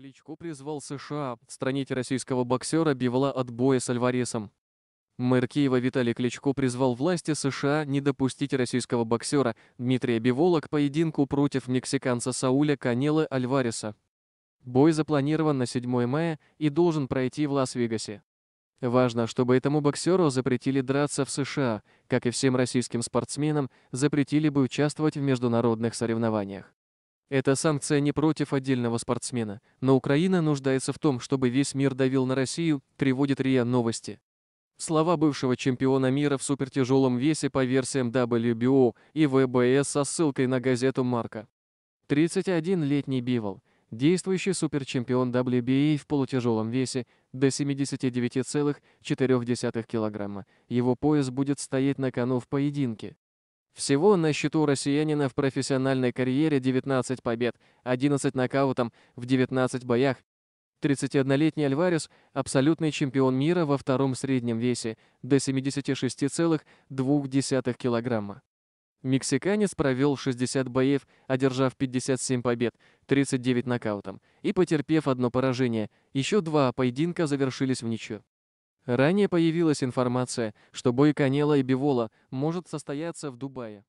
Кличко призвал США отстранить российского боксера Бивола от боя с Альваресом. Мэр Киева Виталий Кличко призвал власти США не допустить российского боксера Дмитрия Бивола к поединку против мексиканца Сауля Канелы Альвареса. Бой запланирован на 7 мая и должен пройти в Лас-Вегасе. Важно, чтобы этому боксеру запретили драться в США, как и всем российским спортсменам запретили бы участвовать в международных соревнованиях. Это санкция не против отдельного спортсмена, но Украина нуждается в том, чтобы весь мир давил на Россию, приводит РИА Новости. Слова бывшего чемпиона мира в супертяжелом весе по версиям WBO и ВБС со ссылкой на газету Марка. 31-летний Бивол, действующий суперчемпион WBA в полутяжелом весе до 79,4 кг. Его пояс будет стоять на кону в поединке. Всего на счету россиянина в профессиональной карьере 19 побед, 11 нокаутом в 19 боях, 31-летний Альварес – абсолютный чемпион мира во втором среднем весе до 76,2 килограмма. Мексиканец провел 60 боев, одержав 57 побед, 39 нокаутом, и потерпев одно поражение. Еще два поединка завершились в ничью. Ранее появилась информация, что бой Канела и Бивола может состояться в Дубае.